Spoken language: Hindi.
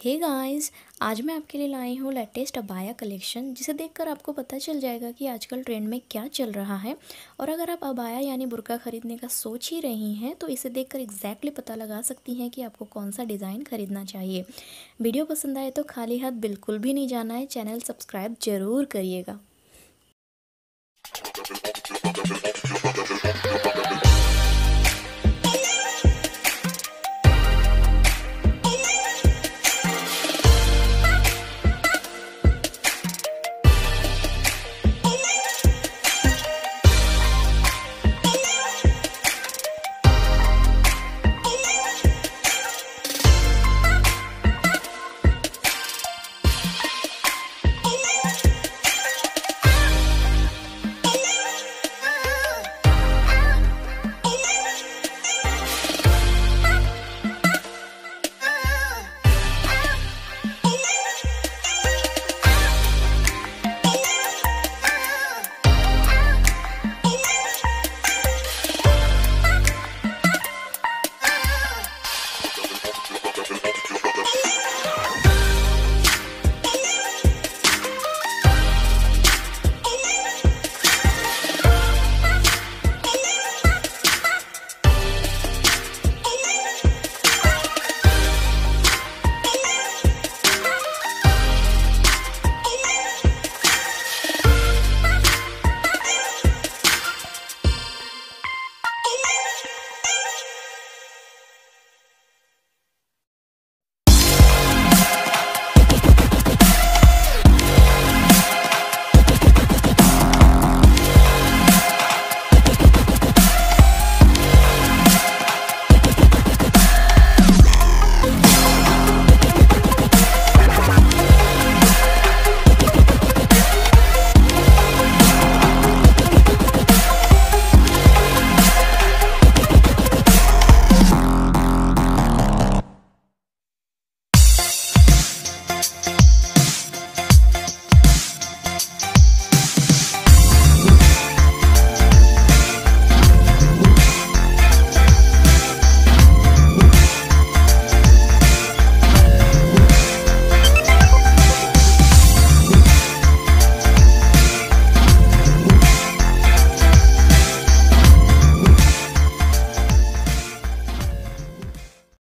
हे hey गाइस आज मैं आपके लिए लाई हूँ लेटेस्ट अबाया कलेक्शन जिसे देखकर आपको पता चल जाएगा कि आजकल ट्रेंड में क्या चल रहा है। और अगर आप अबाया यानी बुरका ख़रीदने का सोच ही रही हैं तो इसे देखकर एग्जैक्टली पता लगा सकती हैं कि आपको कौन सा डिज़ाइन खरीदना चाहिए। वीडियो पसंद आए तो खाली हाथ बिल्कुल भी नहीं जाना है, चैनल सब्सक्राइब ज़रूर करिएगा।